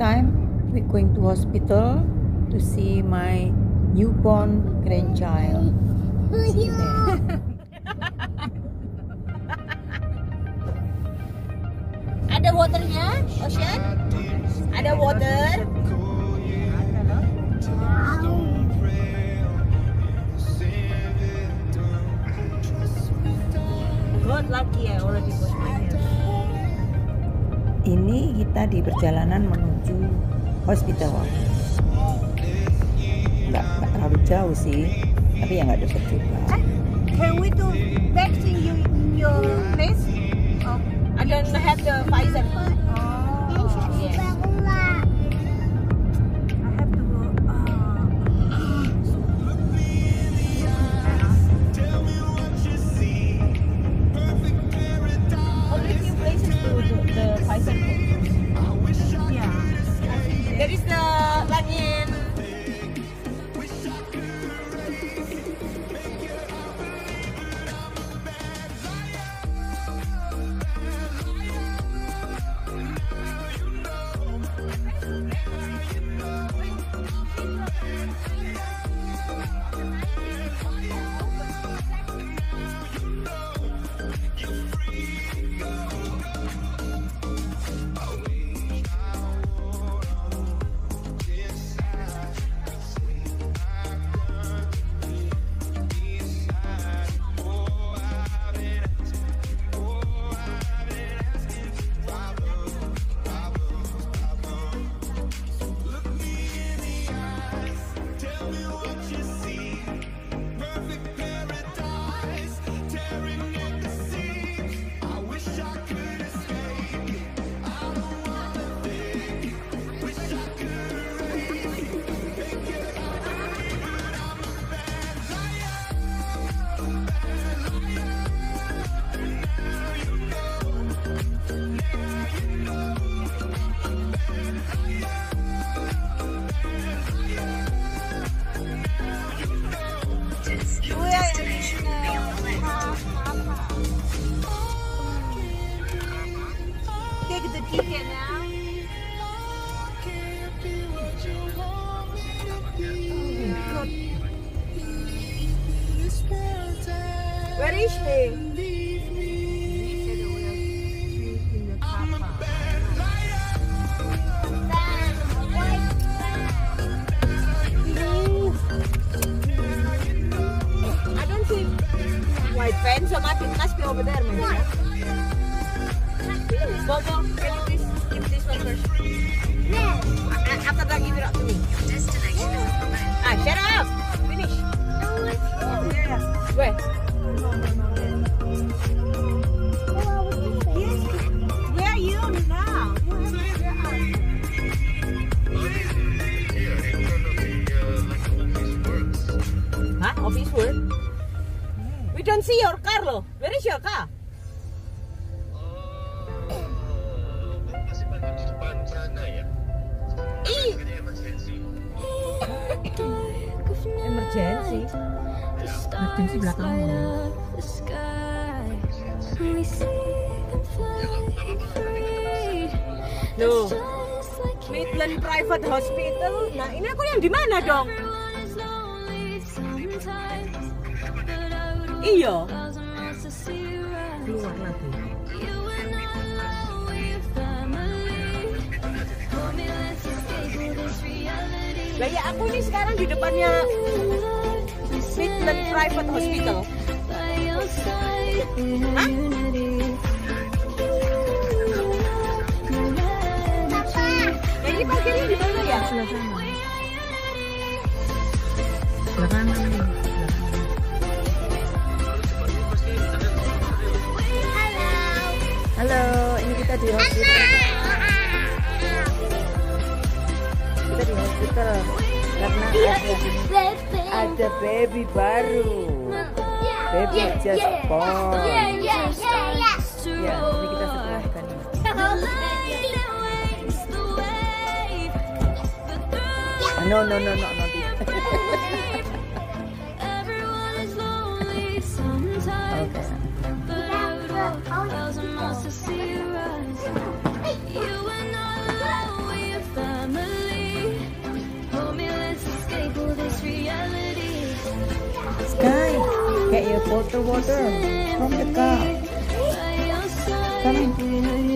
Time we're going to hospital to see my newborn grandchild. See there. Ada waternya, Ocean? Ada water? Good lucky I already. Ini kita di perjalanan menuju hospital. Nggak, nggak terlalu jauh sih, tapi ya nggak deket juga. Can we do vaccine you in your place? Oh, I don't have the Pfizer. Oh, yes. Where is he? Belakangnya. Loh, Midland Private Hospital. Nah, ini aku yang di mana dong? Iya. Keluar lagi. Lah ya aku ini sekarang di depannya Midland Private Hospital. Hah? Ini parkirnya di mana ya? Sebelah sana. Sebelah kanan nih. Halo, ini kita di hospital. Kita di hospital karena ada ada baby baru. Baby just born. Ya, ini kita sekolahkan. Ah, no, no, no, no, no. Guy, get your bottle water from the car. Come in.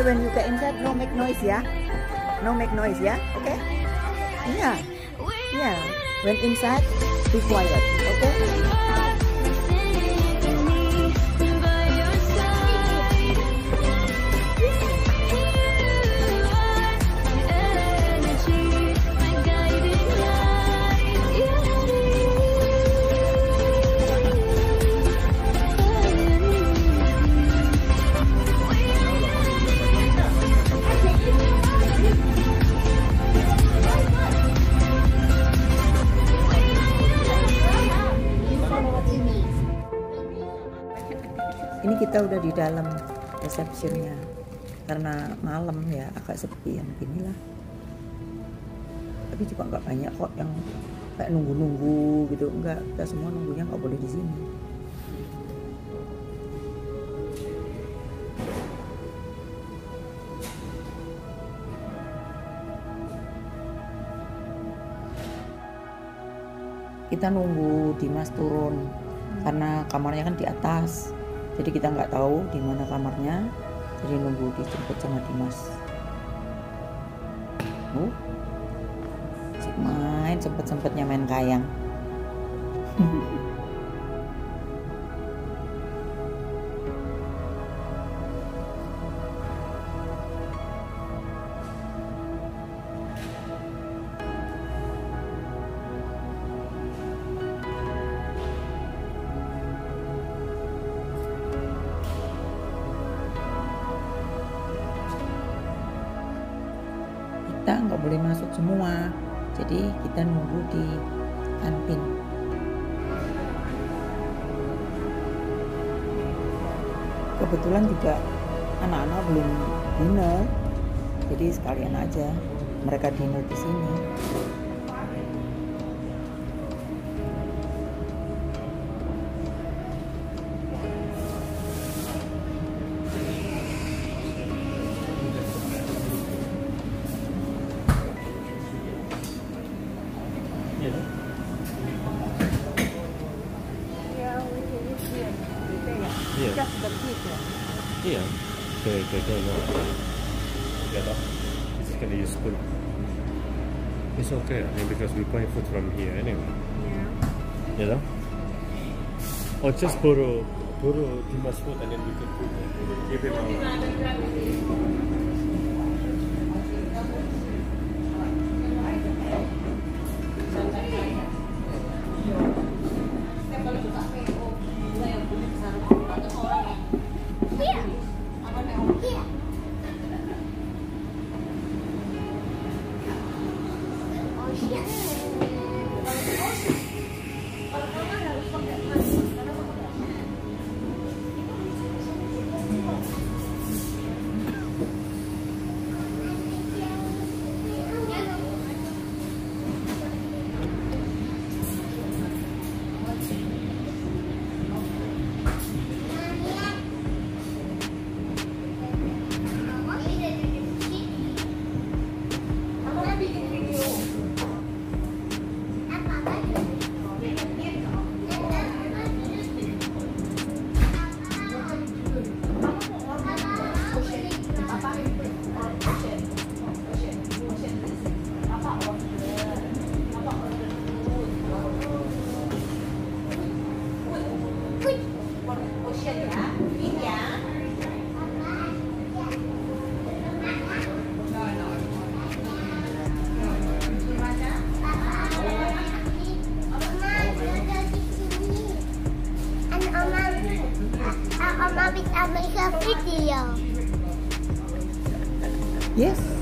Hey, when you get inside, no make noise, yeah? No make noise, yeah? Okay? Yeah. Yeah. When inside, be quiet, okay? Kita udah di dalam receptionnya karena malam ya agak sepi yang beginilah. Tapi juga nggak banyak kok yang kayak nunggu-nunggu gitu enggak kita semua nunggunya nggak boleh di sini. Kita nunggu Dimas turun karena kamarnya kan di atas jadi kita nggak tahu di mana kamarnya jadi nunggu dijemput sama Dimas. Uh main sempet sempetnya main kayang nggak boleh masuk semua. Jadi kita nunggu di kantin. Kebetulan juga anak-anak belum dinner. Jadi sekalian aja mereka dinner di sini Yeah, Ke okay, okay, no. Ya tak, It's kind of useful. It's okay. I mean, because we buy food from here anyway. Yeah. Ya tak? Or just borrow borrow Timas food and then we can put it. Give him our. I make a video. Yes.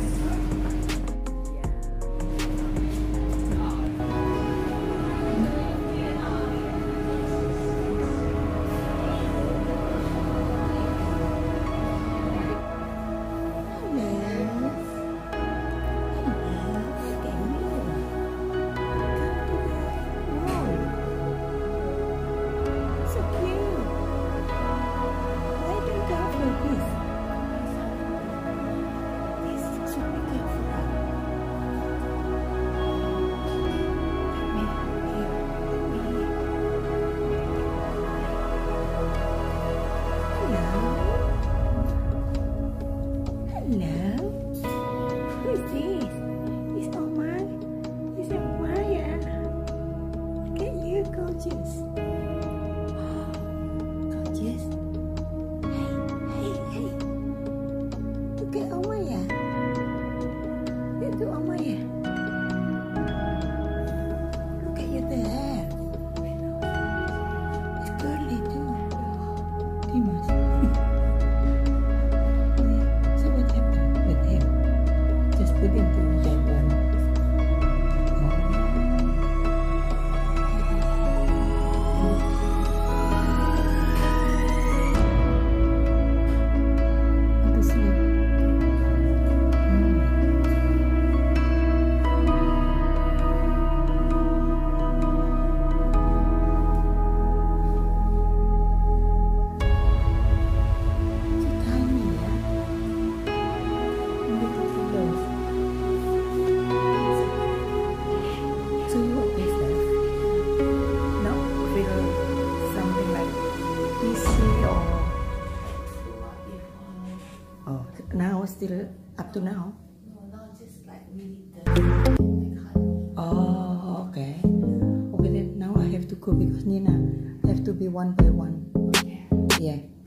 Up to now? No, not just like really dirty. Oh, okay. Okay, then now I have to go because Nina have to be one by one. Yeah. Yeah.